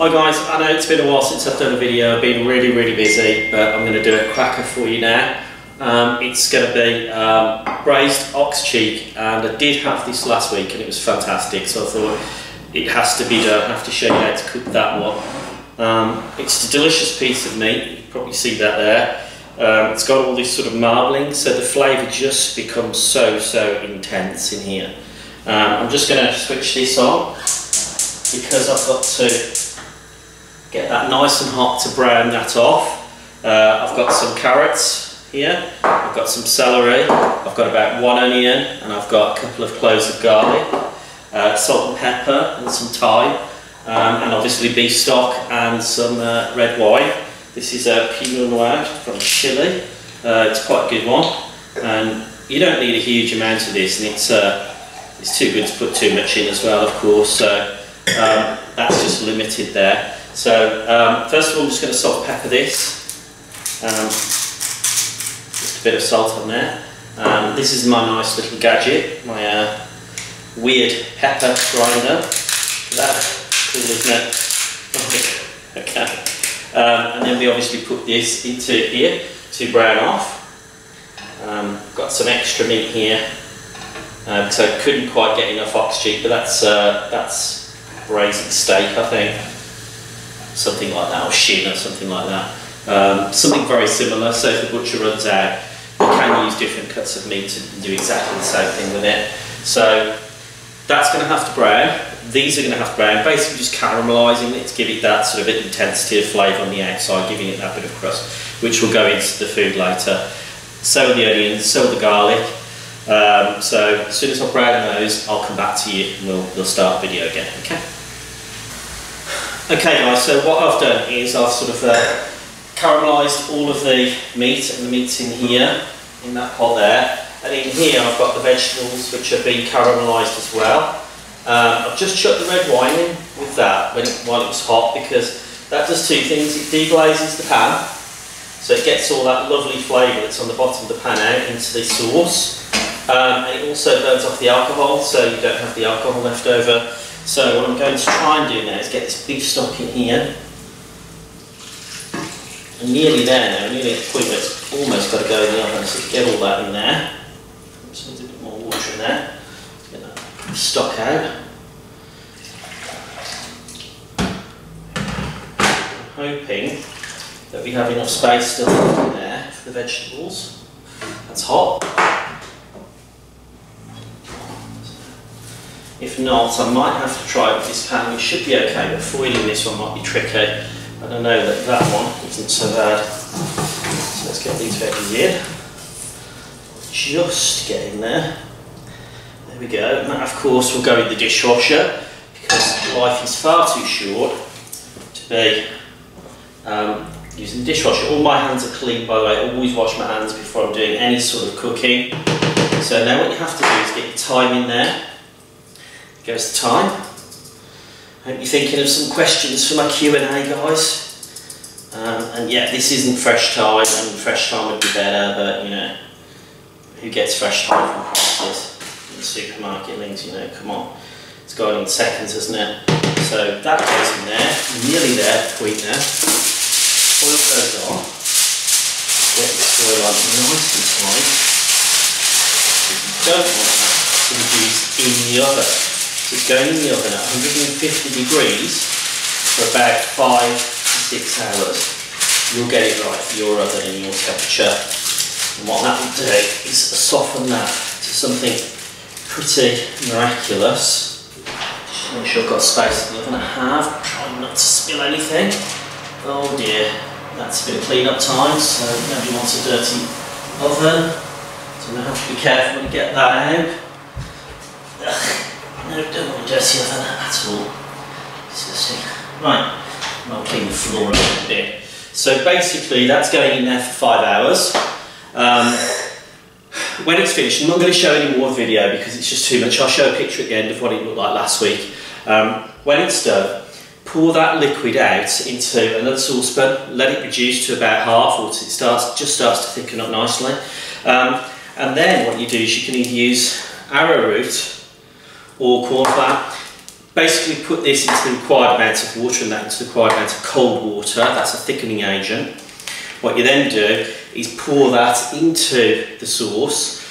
Hi guys, I know it's been a while since I've done a video, I've been really really busy, but I'm going to do a cracker for you now. Um, it's going to be um, braised ox cheek and I did have this last week and it was fantastic so I thought it has to be done, I have to show you how to cook that one. Um, it's a delicious piece of meat, you probably see that there. Um, it's got all this sort of marbling so the flavour just becomes so so intense in here. Um, I'm just going to switch this on because I've got to get that nice and hot to brown that off. Uh, I've got some carrots here, I've got some celery, I've got about one onion and I've got a couple of cloves of garlic, uh, salt and pepper and some thyme um, and obviously beef stock and some uh, red wine. This is a Pinot Noir from Chile, uh, it's quite a good one and you don't need a huge amount of this and it's, uh, it's too good to put too much in as well of course so um, that's just limited there. So um, first of all, I'm just going to salt pepper this. Um, just a bit of salt on there. Um, this is my nice little gadget, my uh, weird pepper grinder. That's cool, isn't it? okay. Um, and then we obviously put this into here to brown off. Um, got some extra meat here uh, because I couldn't quite get enough ox cheek, but that's uh, that's braising steak, I think something like that, or shin or something like that. Um, something very similar, so if the butcher runs out, you can use different cuts of meat to do exactly the same thing with it. So that's going to have to brown. These are going to have to brown, basically just caramelising it to give it that sort of intensity of flavour on the outside, giving it that bit of crust, which will go into the food later. So the onions, so the garlic. Um, so as soon as I brown those, I'll come back to you and we'll, we'll start the video again, okay? Okay guys, so what I've done is I've sort of uh, caramelised all of the meat and the meat's in here, in that pot there. And in here I've got the vegetables which have been caramelised as well. Um, I've just chucked the red wine in with that when while it was hot because that does two things. It deglazes the pan, so it gets all that lovely flavour that's on the bottom of the pan out into the sauce. Um, and it also burns off the alcohol, so you don't have the alcohol left over. So what I'm going to try and do now is get this beef stock in here. I'm nearly there now, nearly at the point where it's almost got to go in the oven, so get all that in there. Just needs a bit more water in there. Get that stock out. I'm hoping that we have enough space still in there for the vegetables. That's hot. If not, I might have to try with this pan, which should be okay, but foiling this one might be tricky. I don't know that that one isn't so bad. So let's get these veggies in. Just get in there. There we go. And that, of course, will go in the dishwasher because life is far too short to be um, using the dishwasher. All my hands are clean, by the way. I always wash my hands before I'm doing any sort of cooking. So now what you have to do is get your thyme in there Give us the time. I hope you're thinking of some questions for my Q&A guys. Um, and yeah, this isn't fresh thyme, and fresh thyme would be better, but you know, who gets fresh thyme from prices in the supermarket links, you know, come on. It's going in seconds, isn't it? So that goes in there, nearly there, point there. Oil goes on. Get this oil on nice and tight. You don't want that to reduce in the oven. It's going in the oven at 150 degrees for about five to six hours. You'll get it right for your oven and your temperature. And what that will do is soften that to something pretty miraculous. Just make sure I've got space in the oven. I have. Trying not to spill anything. Oh dear, that's a bit of clean up time, so nobody wants a dirty oven. So I have to be careful you get that out. No, don't want to dirty oven at all. Right, I'll clean the floor a little bit. So basically that's going in there for five hours. Um, when it's finished, I'm not going to show any more video because it's just too much. I'll show a picture at the end of what it looked like last week. Um, when it's done, pour that liquid out into another saucepan, let it reduce to about half or it starts, just starts to thicken up nicely. Um, and then what you do is you can either use arrowroot or corn flour. basically put this into the required amount of water and that into the required amount of cold water. That's a thickening agent. What you then do is pour that into the sauce,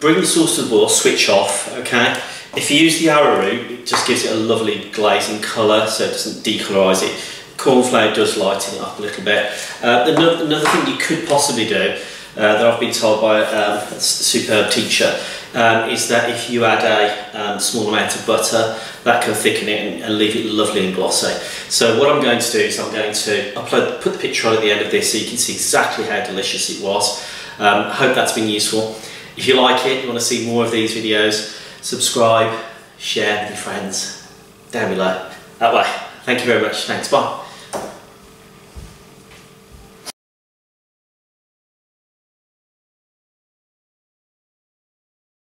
bring the sauce to the boil, switch off, okay? If you use the arrowroot, it just gives it a lovely glazing colour, so it doesn't decolorise it. Cornflour does lighten it up a little bit. Uh, another, another thing you could possibly do, uh, that I've been told by um, a superb teacher, um, is that if you add a um, small amount of butter, that can thicken it and, and, leave it lovely and glossy. So what I'm going to do is I'm going to upload, put the picture on at the end of this so you can see exactly how delicious it was. Um, hope that's been useful. If you like it, you want to see more of these videos, subscribe, share with your friends down below. That way. Thank you very much. Thanks. Bye.